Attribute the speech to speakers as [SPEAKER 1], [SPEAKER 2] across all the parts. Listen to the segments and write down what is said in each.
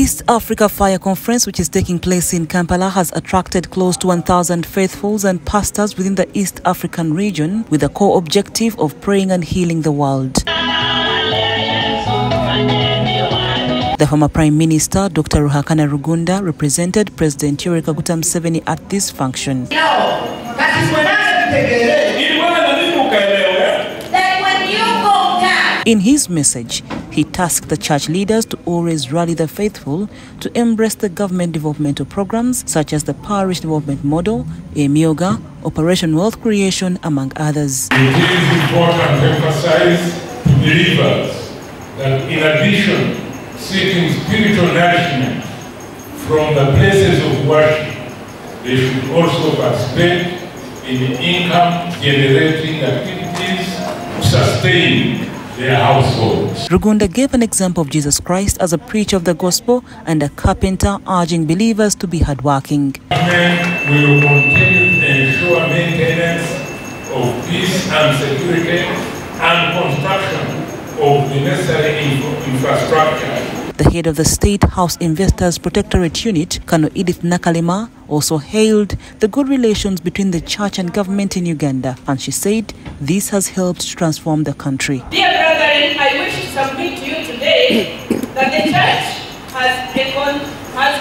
[SPEAKER 1] East Africa Fire Conference, which is taking place in Kampala, has attracted close to 1,000 faithfuls and pastors within the East African region with the core objective of praying and healing the world. The former Prime Minister, Dr. Ruhakana Rugunda, represented President Yoweri Kaguta Museveni at this function
[SPEAKER 2] when you go down,
[SPEAKER 1] In his message, he tasked the church leaders to always rally the faithful to embrace the government developmental programs such as the parish development model, Emyooga, Operation Wealth Creation, among others.
[SPEAKER 3] It is important to emphasize to believers that in addition seeking spiritual nourishment from the places of worship, they should also participate in income generating activities to sustain their households.
[SPEAKER 1] Rugunda gave an example of Jesus Christ as a preacher of the gospel and a carpenter urging believers to be hardworking.
[SPEAKER 3] Government will continue to ensure maintenance of peace and security and construction of the necessary infrastructure
[SPEAKER 1] The head of the State House Investors Protectorate Unit, Kano Edith Nakalema, also hailed the good relations between the church and government in Uganda, and she said this has helped transform the country.
[SPEAKER 4] Submit to you today that the church has, recon- has,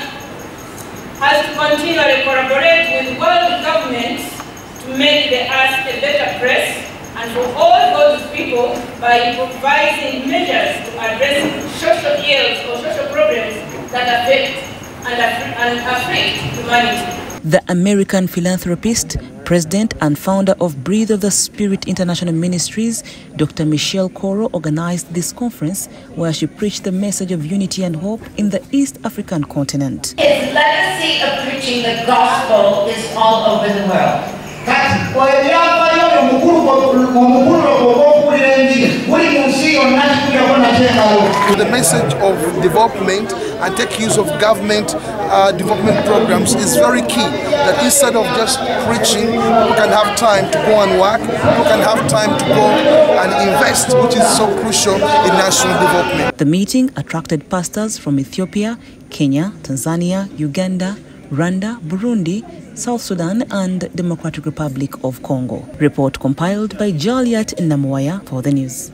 [SPEAKER 4] has to continually collaborate with world governments to make the earth a better place and for all God's people by improvising measures to address social ills or social problems that affect and, afflict humanity.
[SPEAKER 1] The American philanthropist, president, and founder of Breathe of the Spirit International Ministries, Dr. Michelle Koro, organized this conference where she preached the message of unity and hope in the East African continent.
[SPEAKER 2] his legacy of preaching the gospel is all over the world.
[SPEAKER 5] kati ebyafaayo omukulu omukulu ogw'okuwulira enjiri buli mu nsi yonna kikulyako nakyengalo
[SPEAKER 6] The message of development and take use of government uh, development programs is very key. That instead of just preaching, people can have time to go and work, people can have time to go and invest, which is so crucial in national development.
[SPEAKER 1] The meeting attracted pastors from Ethiopia, Kenya, Tanzania, Uganda, Rwanda, Burundi, South Sudan, and Democratic Republic of Congo. Report compiled by Jaliat Namoya for the news.